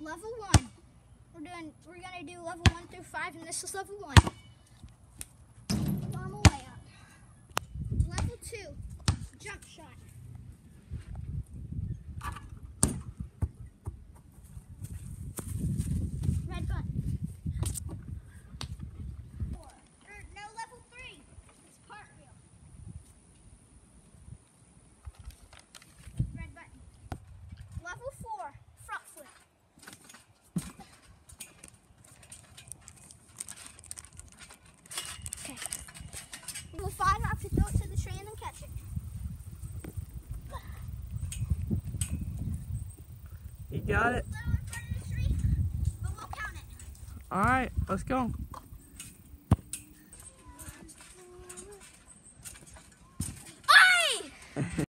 level one. We're doing, we're gonna do level one through five, and this is level one. Normal layout. Level two. You got it? All right, let's go.